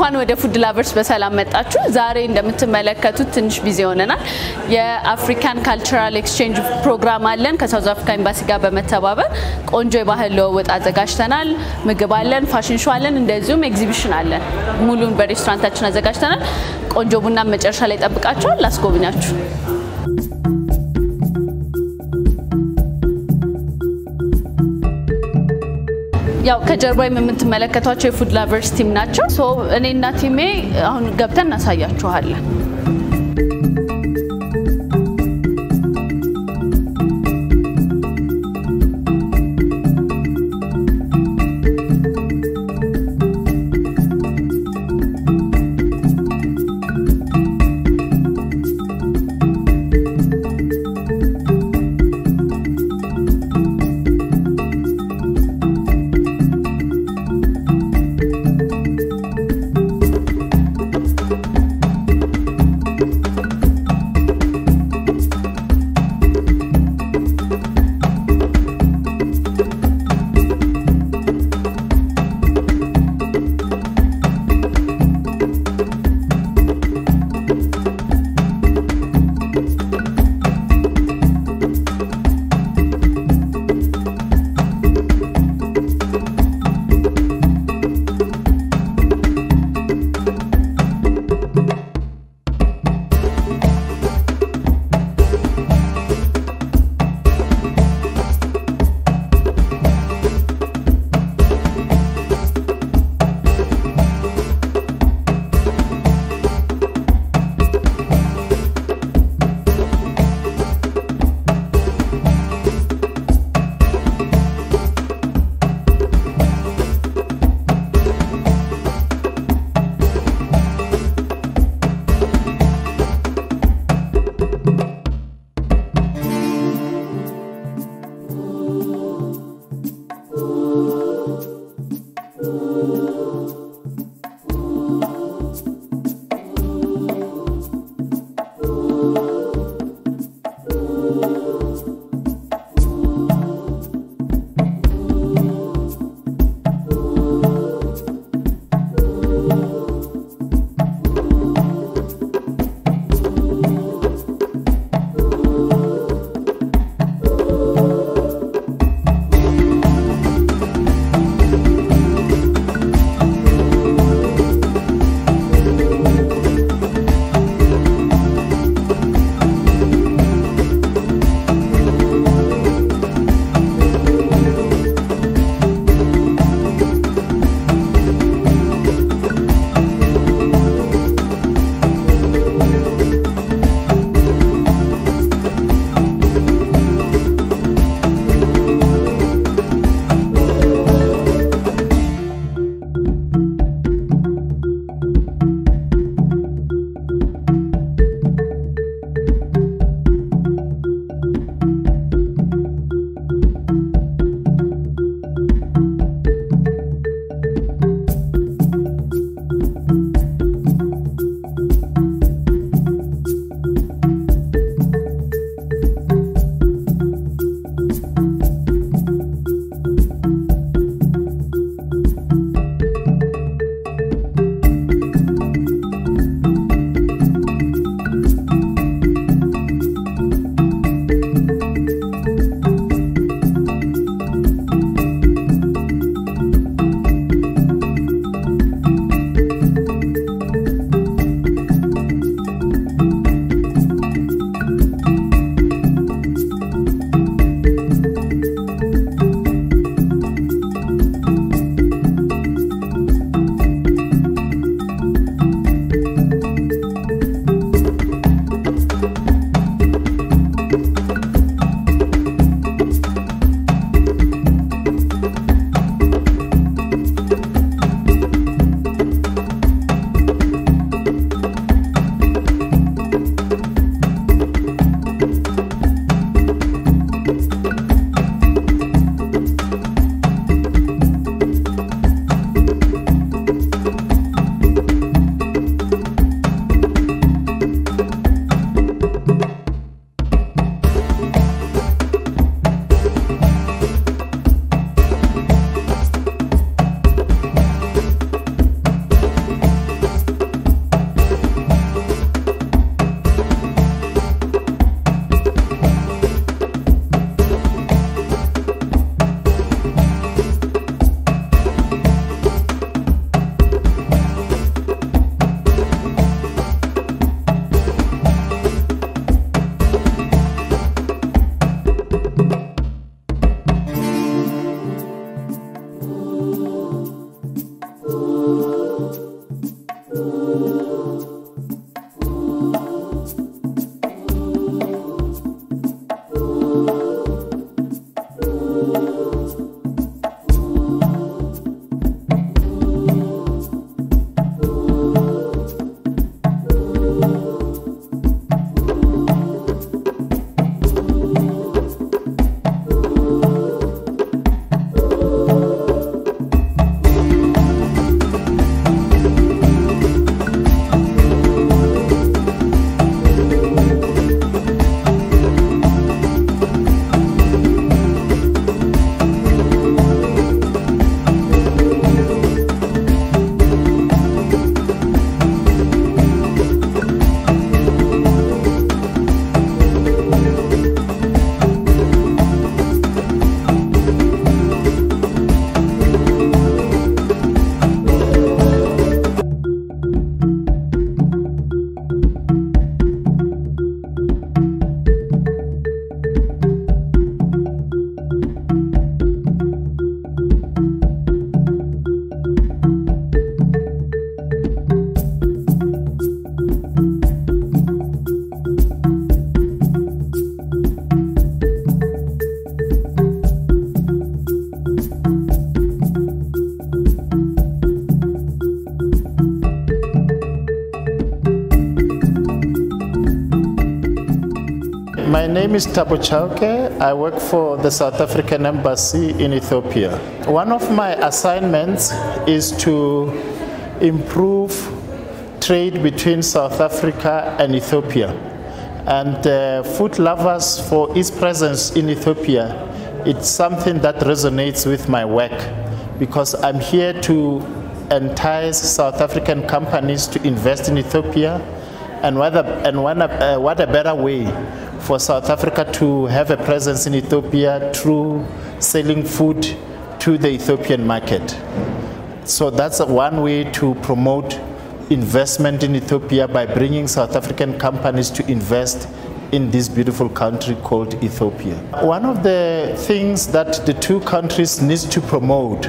እንኳን ወደ ፉድ ላቨርስ በሰላም መጣችሁ። ዛሬ እንደምትመለከቱት ትንሽ ቢዚ ሆነናል። የአፍሪካን ካልቸራል ኤክስቼንጅ ፕሮግራም አለን ከሳውዝ አፍሪካ ኤምባሲ ጋር በመተባበር ቆንጆ የባህል ልውውጥ አዘጋጅተናል። ምግብ አለን፣ ፋሽን ሾው አለን፣ እንደዚሁም ኤግዚቢሽን አለን። ሙሉን በሬስቶራንታችን አዘጋጅተናል። ቆንጆ ቡና መጨረሻ ላይ ጠብቃችኋል። ላስጎብኛችሁ። ያው ከጀርባ የምትመለከቷቸው የፉድ ላቨርስ ቲም ናቸው። ሶ እኔና ቲሜ አሁን ገብተን እናሳያችኋለን። name is Tabo Chauke. I work for the South African Embassy in Ethiopia. One of my assignments is to improve trade between South Africa and Ethiopia. And uh, Food Lovers, for its presence in Ethiopia, it's something that resonates with my work because I'm here to entice South African companies to invest in Ethiopia and, whether, and uh, what a better way for South Africa to have a presence in Ethiopia through selling food to the Ethiopian market. So that's one way to promote investment in Ethiopia by bringing South African companies to invest in this beautiful country called Ethiopia. One of the things that the two countries need to promote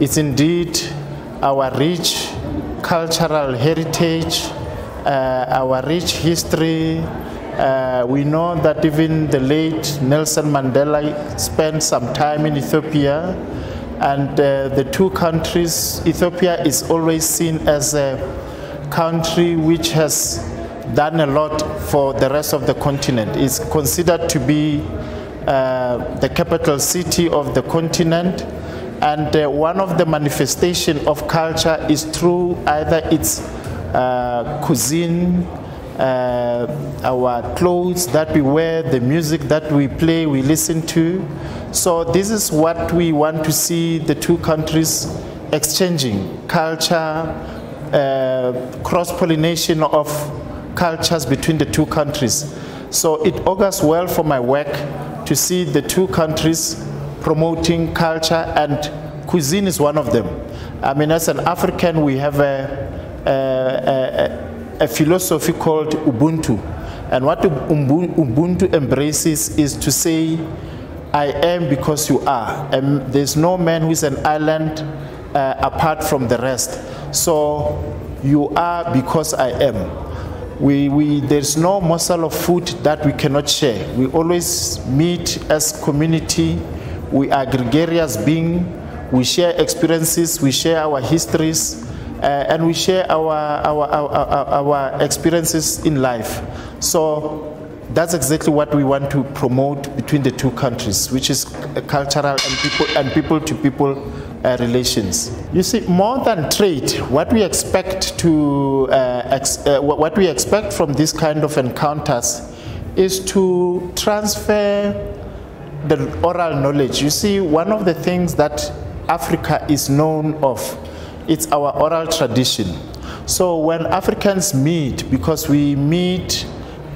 is indeed our rich cultural heritage, uh, our rich history. Uh, we know that even the late Nelson Mandela spent some time in Ethiopia, and uh, the two countries, Ethiopia is always seen as a country which has done a lot for the rest of the continent. It's considered to be uh, the capital city of the continent, and uh, one of the manifestation of culture is through either its uh, cuisine, uh, our clothes that we wear, the music that we play, we listen to. So this is what we want to see the two countries exchanging culture, uh, cross-pollination of cultures between the two countries. So it augurs well for my work to see the two countries promoting culture and cuisine is one of them. I mean, as an African, we have a, a, a, a philosophy called Ubuntu. And what Ubuntu embraces is to say, I am because you are. And there's no man who is an island uh, apart from the rest. So you are because I am. We, we, there's no morsel of food that we cannot share. We always meet as community. We are gregarious being. We share experiences. We share our histories. Uh, and we share our, our, our, our, experiences in life. So that's exactly what we want to promote between the two countries, which is cultural and people and people to people uh, relations. You see, more than trade, what we expect to uh, ex uh, what we expect from this kind of encounters is to transfer the oral knowledge. You see, one of the things that Africa is known of it's our oral tradition. So when Africans meet, because we meet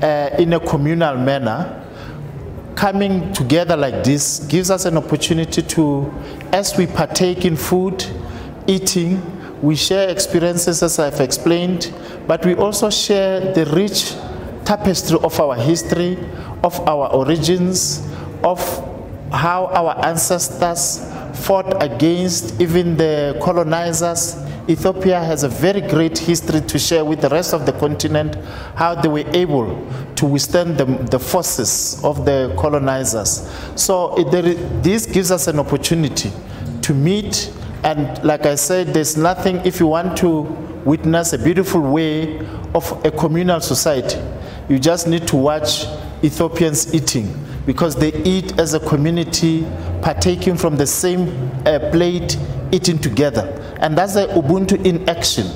uh, in a communal manner, coming together like this gives us an opportunity to, as we partake in food, eating, we share experiences as I've explained, but we also share the rich tapestry of our history, of our origins, of how our ancestors fought against even the colonizers Ethiopia has a very great history to share with the rest of the continent how they were able to withstand the, the forces of the colonizers. So it, there, this gives us an opportunity to meet and like I said, there's nothing if you want to witness a beautiful way of a communal society. You just need to watch Ethiopians eating because they eat as a community, partaking from the same uh, plate, eating together. And that's the Ubuntu in action.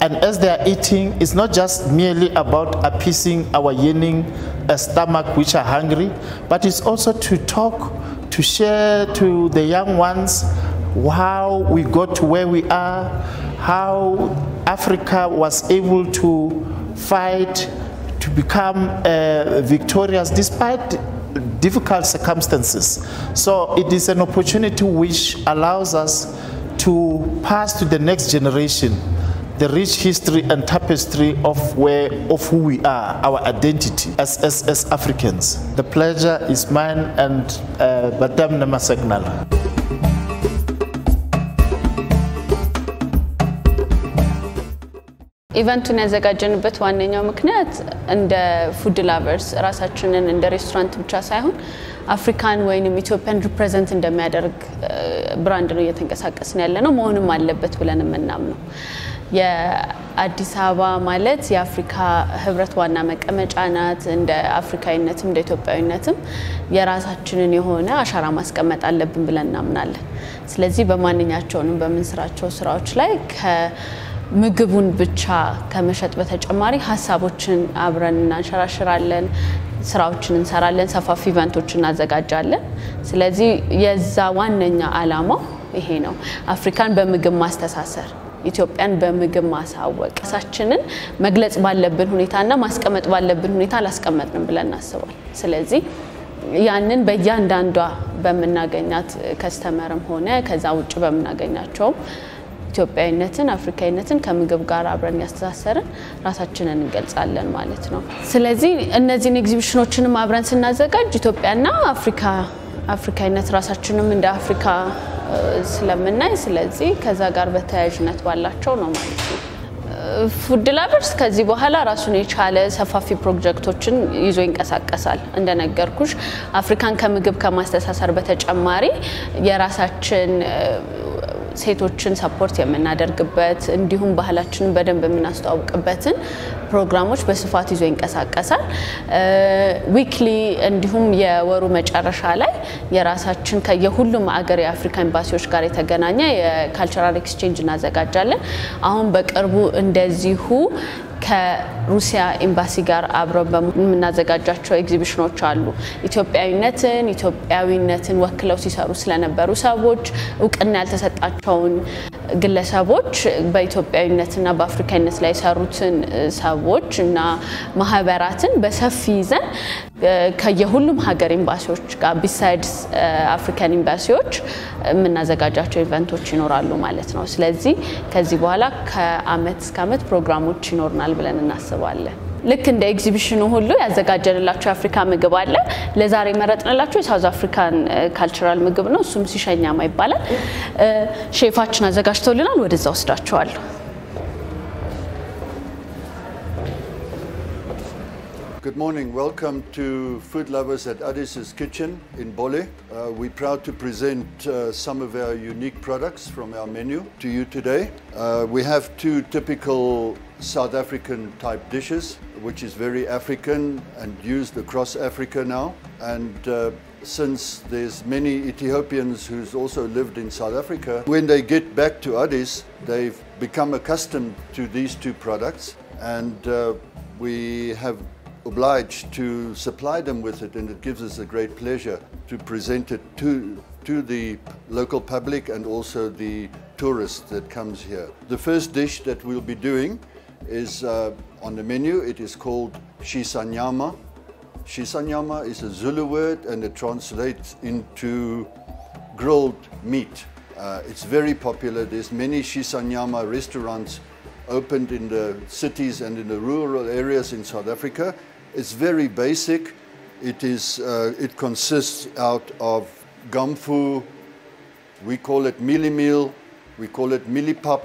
And as they are eating, it's not just merely about appeasing our yearning uh, stomach, which are hungry, but it's also to talk, to share to the young ones how we got to where we are, how Africa was able to fight to become uh, victorious despite difficult circumstances. So it is an opportunity which allows us to pass to the next generation the rich history and tapestry of where of who we are, our identity as, as, as Africans. The pleasure is mine and uh, Namasagnala. ኢቨንቱን ያዘጋጀንበት ዋነኛው ምክንያት እንደ ፉድ ላቨርስ ራሳችንን እንደ ሬስቶራንት ብቻ ሳይሆን አፍሪካን ወይንም ኢትዮጵያን ሪፕሬዘንት እንደሚያደርግ ብራንድ ነው እየተንቀሳቀስን ያለ ነው መሆንም አለበት ብለን የምናምነው። የአዲስ አበባ ማለት የአፍሪካ ህብረት ዋና መቀመጫ ናት። እንደ አፍሪካዊነትም እንደ ኢትዮጵያዊነትም የራሳችንን የሆነ አሻራ ማስቀመጥ አለብን ብለን እናምናለን። ስለዚህ በማንኛቸውንም በምንስራቸው ስራዎች ላይ ምግቡን ብቻ ከመሸጥ በተጨማሪ ሀሳቦችን አብረን እናንሸራሽራለን፣ ስራዎችን እንሰራለን፣ ሰፋፊ ኢቨንቶች እናዘጋጃለን። ስለዚህ የዛ ዋነኛ አላማው ይሄ ነው፣ አፍሪካን በምግብ ማስተሳሰር ኢትዮጵያን በምግብ ማሳወቅ ራሳችንን መግለጽ ባለብን ሁኔታና ማስቀመጥ ባለብን ሁኔታ አላስቀመጥንም ብለን እናስባል። ስለዚህ ያንን በእያንዳንዷ በምናገኛት ከስተመርም ሆነ ከዛ ውጭ በምናገኛቸውም ኢትዮጵያዊነትን አፍሪካዊነትን ከምግብ ጋር አብረን ያስተሳሰርን ራሳችንን እንገልጻለን ማለት ነው። ስለዚህ እነዚህን ኤግዚቢሽኖችንም አብረን ስናዘጋጅ ኢትዮጵያና አፍሪካ አፍሪካዊነት ራሳችንም እንደ አፍሪካ ስለምናይ ስለዚህ ከዛ ጋር በተያያዥነት ባላቸው ነው ማለት ነው። ፉድ ላቨርስ ከዚህ በኋላ ራሱን የቻለ ሰፋፊ ፕሮጀክቶችን ይዞ ይንቀሳቀሳል። እንደነገርኩሽ አፍሪካን ከምግብ ከማስተሳሰር በተጨማሪ የራሳችን ሴቶችን ሰፖርት የምናደርግበት እንዲሁም ባህላችንን በደንብ የምናስተዋውቅበትን ፕሮግራሞች በስፋት ይዞ ይንቀሳቀሳል። ዊክሊ እንዲሁም የወሩ መጨረሻ ላይ የራሳችን ከየሁሉም አገር የአፍሪካ ኤምባሲዎች ጋር የተገናኘ የካልቸራል ኤክስቼንጅ እናዘጋጃለን። አሁን በቅርቡ እንደዚሁ ከሩሲያ ኤምባሲ ጋር አብረን የምናዘጋጃቸው ኤግዚቢሽኖች አሉ። ኢትዮጵያዊነትን ኢትዮጵያዊነትን ወክለው ሲሰሩ ስለነበሩ ሰዎች እውቅና ያልተሰጣቸውን ግለሰቦች በኢትዮጵያዊነትና በአፍሪካዊነት ላይ የሰሩትን ሰዎች እና ማህበራትን በሰፊ ይዘን ከየሁሉም ሀገር ኤምባሲዎች ጋር ቢሳይድስ አፍሪካን ኤምባሲዎች የምናዘጋጃቸው ኢቨንቶች ይኖራሉ ማለት ነው። ስለዚህ ከዚህ በኋላ ከአመት እስከ አመት ፕሮግራሞች ይኖርናል ብለን እናስባለን። ልክ እንደ ኤግዚቢሽኑ ሁሉ ያዘጋጀንላቸው የአፍሪካ ምግብ አለ። ለዛሬ መረጥንላቸው የሳውዝ አፍሪካን ካልቸራል ምግብ ነው። እሱም ሲሸኛማ ይባላል። ሼፋችን አዘጋጅተውልናል። ወደዛ ወስዳቸዋለሁ። Good morning. Welcome to Food Lovers at Addis's Kitchen in Bole. Uh, we're proud to present uh, some of our unique products from our menu to you today. Uh, we have two typical South African type dishes, which is very African and used across Africa now. And uh, since there's many Ethiopians who's also lived in South Africa, when they get back to Addis, they've become accustomed to these two products. And uh, we have obliged to supply them with it, and it gives us a great pleasure to present it to, to the local public and also the tourist that comes here. The first dish that we'll be doing is uh, on the menu. It is called Shisanyama. Shisanyama is a Zulu word and it translates into grilled meat. Uh, it's very popular. There's many Shisanyama restaurants opened in the cities and in the rural areas in South Africa. It's very basic. It is. Uh, it consists out of gumfu. We call it mealie meal. We call it mieliepap,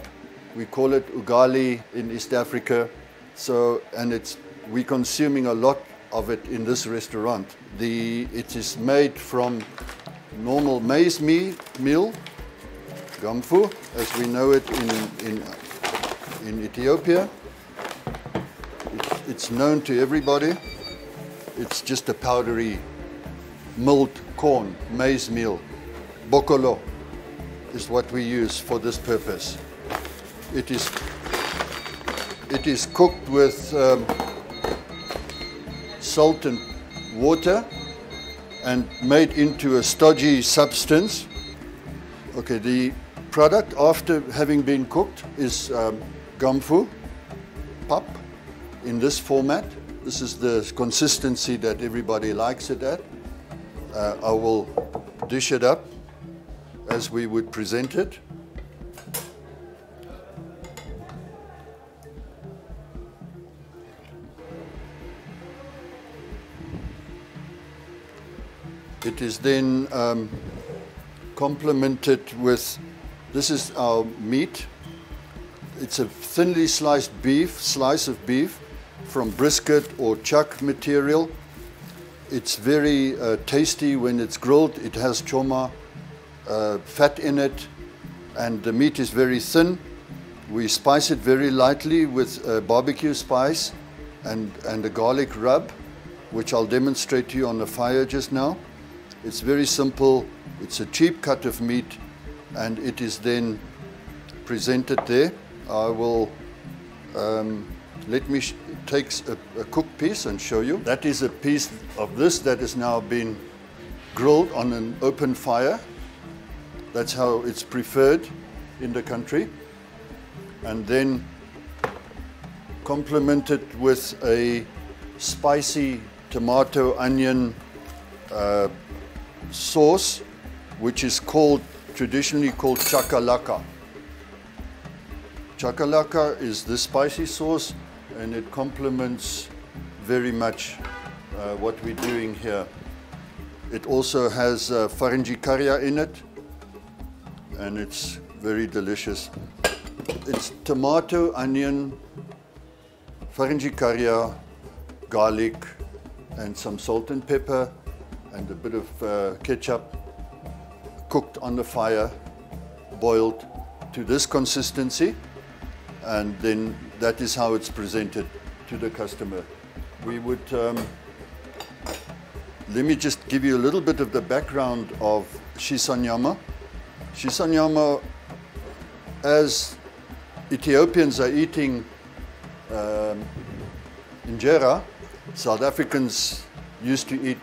We call it ugali in East Africa. So, and it's we're consuming a lot of it in this restaurant. The it is made from normal maize me, meal, gamfu, as we know it in in in Ethiopia. It's, it's known to everybody. It's just a powdery milled corn, maize meal. Bokolo is what we use for this purpose. It is it is cooked with um, salt and water and made into a stodgy substance. Okay, the product after having been cooked is um, gamfu, pap, in this format. This is the consistency that everybody likes it at. Uh, I will dish it up as we would present it. It is then um, complemented with, this is our meat. It's a thinly sliced beef, slice of beef from brisket or chuck material. It's very uh, tasty when it's grilled. It has choma uh, fat in it and the meat is very thin. We spice it very lightly with uh, barbecue spice and, and a garlic rub, which I'll demonstrate to you on the fire just now. It's very simple. It's a cheap cut of meat and it is then presented there. I will um, let me take a, a cooked piece and show you. That is a piece of this that has now been grilled on an open fire. That's how it's preferred in the country. And then complemented with a spicy tomato onion uh, sauce, which is called traditionally called chakalaka. Chakalaka is the spicy sauce, and it complements very much uh, what we're doing here. It also has uh, faringi karia in it, and it's very delicious. It's tomato, onion, faringi karia, garlic, and some salt and pepper, and a bit of uh, ketchup cooked on the fire, boiled to this consistency, and then that is how it's presented to the customer. We would, um, let me just give you a little bit of the background of Shisanyama. Shisanyama, as Ethiopians are eating um, injera, South Africans used to eat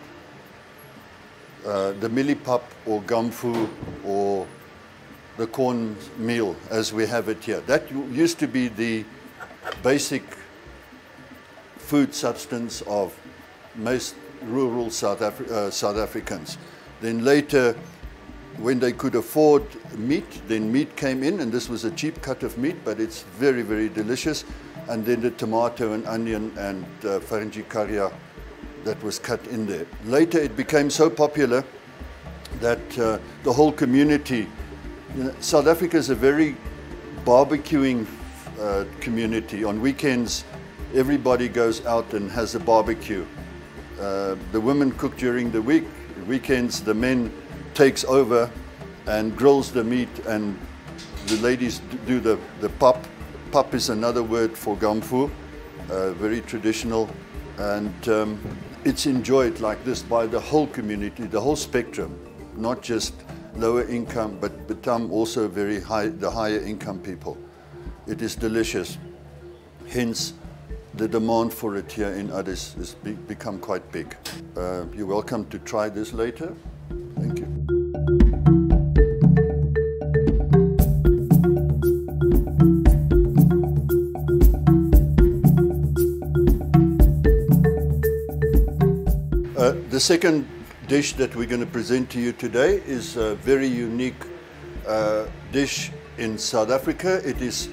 uh, the mieliepap or gumfu or the corn meal as we have it here. That used to be the basic food substance of most rural South, uh, South Africans. Then later, when they could afford meat, then meat came in, and this was a cheap cut of meat, but it's very, very delicious. And then the tomato and onion and uh, that was cut in there. Later, it became so popular that uh, the whole community, you know, South Africa is a very barbecuing uh, community. On weekends, everybody goes out and has a barbecue. Uh, the women cook during the week. Weekends, the men takes over and grills the meat, and the ladies do the, the pap. Pap is another word for gamfu, uh, very traditional. And um, it's enjoyed like this by the whole community, the whole spectrum, not just lower income, but become also very high, the higher income people. It is delicious. Hence, the demand for it here in Addis has be, become quite big. Uh, you're welcome to try this later. The second dish that we're going to present to you today is a very unique uh, dish in South Africa. It is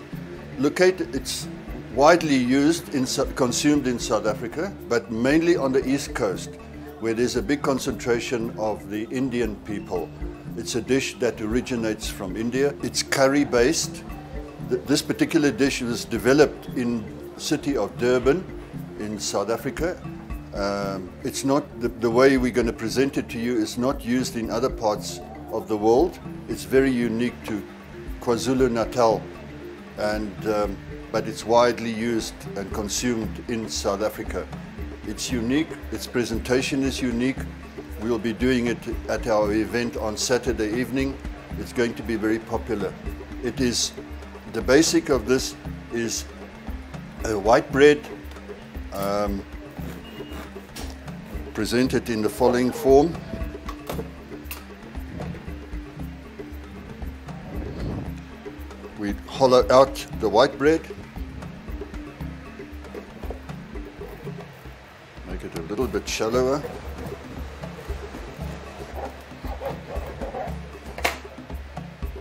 located, it's widely used, in, consumed in South Africa, but mainly on the East Coast, where there's a big concentration of the Indian people. It's a dish that originates from India. It's curry based, th- this particular dish was developed in the city of Durban in South Africa. Um, it's not the, the way we're going to present it to you is not used in other parts of the world. It's very unique to KwaZulu Natal, and um, but it's widely used and consumed in South Africa. It's unique. Its presentation is unique. We'll be doing it at our event on Saturday evening. It's going to be very popular. It is the basic of this is a white bread um, presented in the following form. We hollow out the white bread, make it a little bit shallower.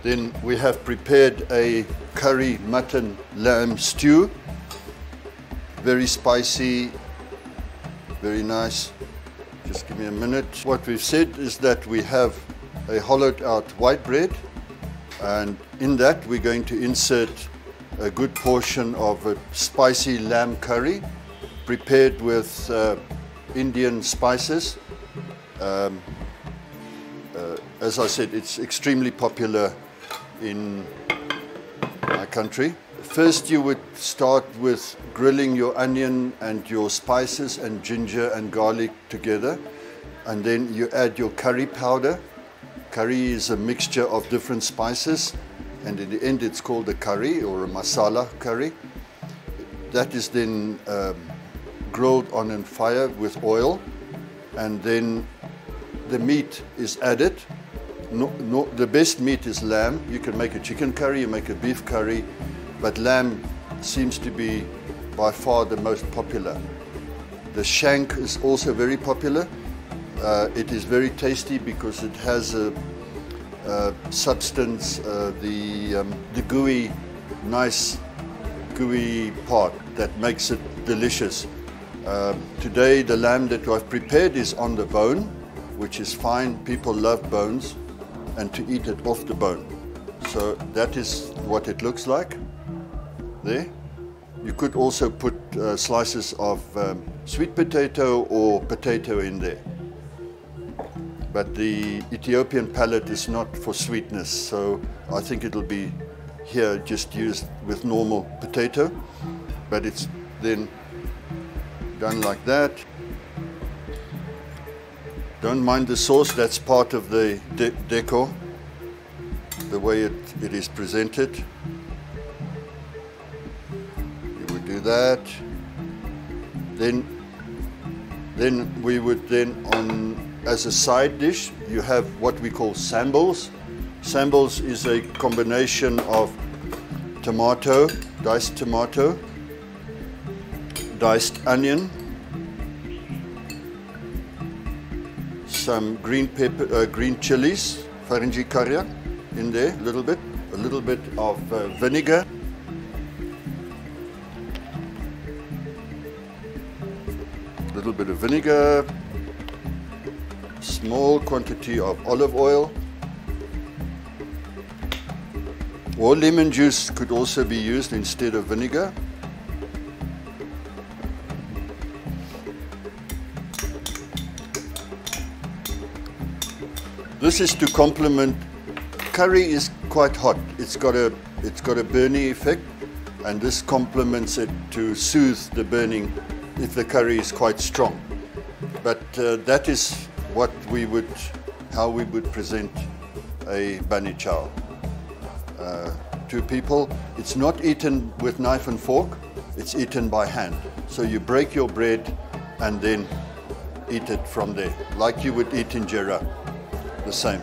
Then we have prepared a curry mutton lamb stew. Very spicy, very nice. Just give me a minute. What we've said is that we have a hollowed out white bread, and in that we're going to insert a good portion of a spicy lamb curry prepared with uh, Indian spices. Um, uh, as I said, it's extremely popular in my country. First, you would start with grilling your onion and your spices and ginger and garlic together, and then you add your curry powder. Curry is a mixture of different spices, and in the end, it's called a curry or a masala curry. That is then um, grilled on a fire with oil, and then the meat is added. No, no, the best meat is lamb. You can make a chicken curry, you make a beef curry, but lamb seems to be by far the most popular. The shank is also very popular. Uh, it is very tasty because it has a, a substance, uh, the, um, the gooey, nice gooey part that makes it delicious. Um, today the lamb that I've prepared is on the bone, which is fine. People love bones and to eat it off the bone. So that is what it looks like there. You could also put uh, slices of um, sweet potato or potato in there. But the Ethiopian palate is not for sweetness, so I think it'll be here just used with normal potato. But it's then done like that. Don't mind the sauce, that's part of the de decor, the way it, it is presented. That. Then, then we would then on, as a side dish, you have what we call sambles. Sambles is a combination of tomato, diced tomato, diced onion, some green pepper, uh, green chilies, Faringi curry in there, a little bit, a little bit of uh, vinegar, little bit of vinegar, small quantity of olive oil, or lemon juice could also be used instead of vinegar. This is to complement. Curry is quite hot. It's got a it's got a burning effect, and this complements it to soothe the burning if the curry is quite strong. But uh, that is what we would, how we would present a bunny chow uh, to people. It's not eaten with knife and fork. It's eaten by hand. So you break your bread and then eat it from there, like you would eat injera the same.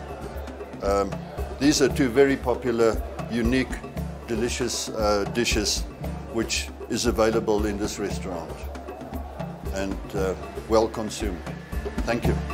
Um, these are two very popular, unique, delicious uh, dishes which is available in this restaurant and uh, well consumed. Thank you.